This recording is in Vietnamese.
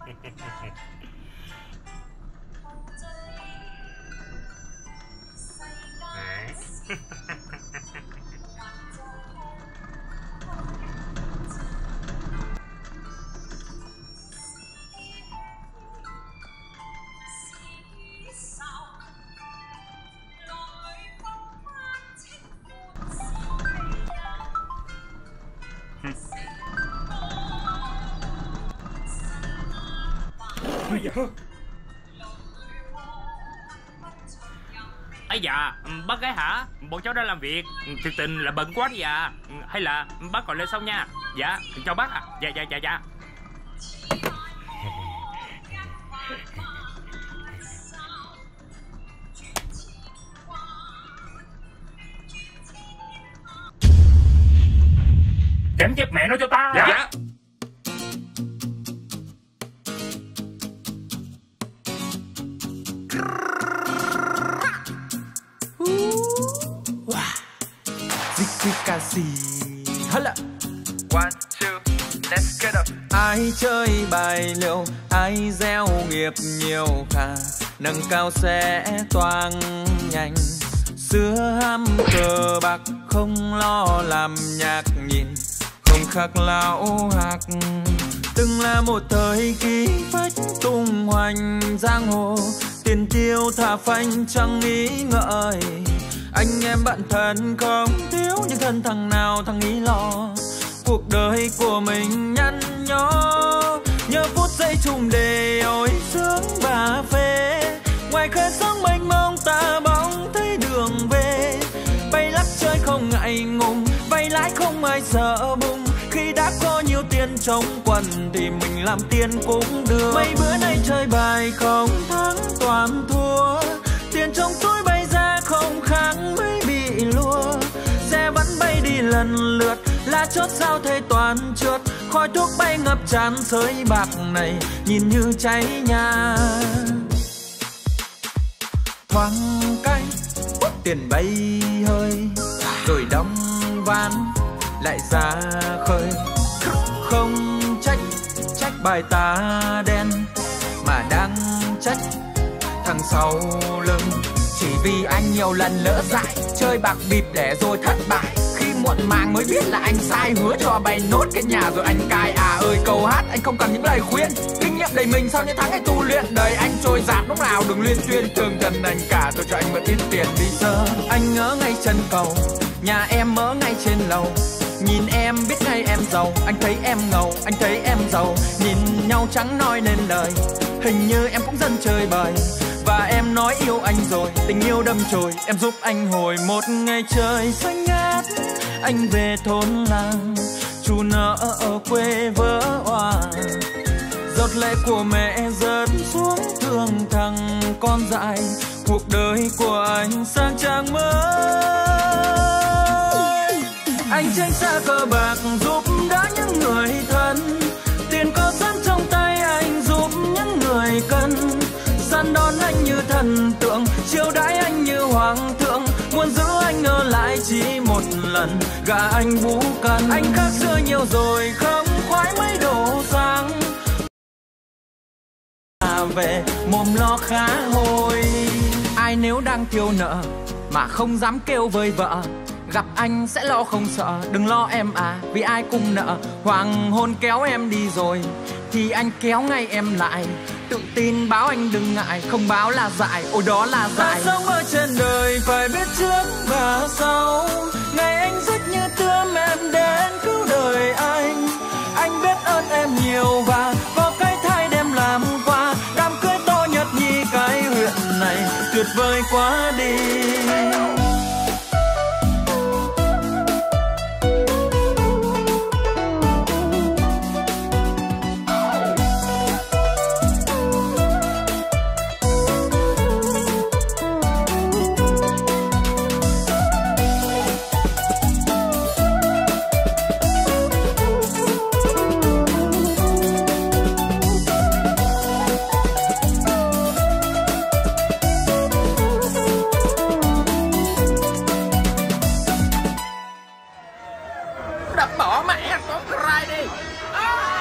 Alright. ấy dạ bác gái hả? Bọn cháu đang làm việc. Thực tình là bận quá đi à. Hay là bác gọi lên sau nha. Dạ chào bác à dạ dạ dạ dạ. Chém chết mẹ nó cho ta. Dạ Zikikasi Hala One, two, let's get up. Ai chơi bài liều Ai gieo nghiệp nhiều khả Nâng cao sẽ toang nhanh Xưa ham cờ bạc Không lo làm nhạc nhìn Không khắc lão hạc Từng là một thời kỳ phách tung hoành giang hồ Tiền tiêu thả phanh, chẳng nghĩ ngợi. Anh em bạn thân không thiếu Nhưng thân thằng nào, thằng nghĩ lo. Cuộc đời của mình nhăn nhó, Nhớ phút giây chung đề, ôi sướng và phê. Ngoài khơi sóng mênh mông ta bóng thấy đường về. Bay lắc chơi không ngại ngùng, Bay lái không ai sợ bùng khi đã có nhiều tiền trong quần Thì mình làm tiền cũng được. Mấy bữa nay chơi bài không thắng toàn thua. Tiền trong túi bay ra không kháng mới bị lùa Xe vẫn bay đi lần lượt là chốt sao thế toàn trượt. Khói thuốc bay ngập tràn sới bạc này, Nhìn như cháy nhà. Thoáng cái, Tiền bay hơi, Rồi đóng van đại gia khơi. Không trách Trách bài ta đen, Mà đang trách Thằng sau lưng. Chỉ vì anh nhiều lần lỡ dại, Chơi bạc bịp để rồi thất bại. Khi muộn màng mới biết là anh sai, Hứa cho bay nốt cái nhà rồi anh cai. À ơi, câu hát, anh không cần những lời khuyên. Kinh nghiệm đầy mình, sau những tháng ngày tu luyện Đời, anh trôi giạt lúc nào đừng liên xuyên. Thường trần anh cả, tôi cho anh mượn ít tiền đi sơ. Anh ngỡ ngay chân cầu, Nhà em ở ngay trên lầu. Nhìn em biết ngay em giàu Anh thấy em ngầu, anh thấy em giàu. Nhìn nhau chẳng nói nên lời Hình như em cũng dân chơi bời. Và em nói yêu anh rồi Tình yêu đâm chồi Em giúp anh hồi một ngày trời xanh ngát. Anh về thôn làng Chú nợ ở quê vỡ hòa Giọt lệ của mẹ rớt xuống thương thằng con dại Cuộc đời của anh sang trang mới. Anh tranh xa cờ bạc giúp đỡ những người thân. Tiền có sẵn trong tay anh giúp những người cần. Săn đón anh như thần tượng, Chiêu đãi anh như hoàng thượng. Muốn giữ anh ở lại chỉ một lần Gà anh bú cần. Anh khác xưa nhiều rồi, không khoái mấy đồ sang. À về, mồm lo khá hồi ai nếu đang thiếu nợ mà không dám kêu với vợ? Gặp anh sẽ lo không sợ đừng lo em à vì ai cũng nợ. Hoàng hôn kéo em đi rồi thì anh kéo ngay em lại. Tự tin báo anh đừng ngại không báo là dại ôi đó là dại. ta sống ở trên đời phải biết trước và sau bỏ mẹ con cry đi à!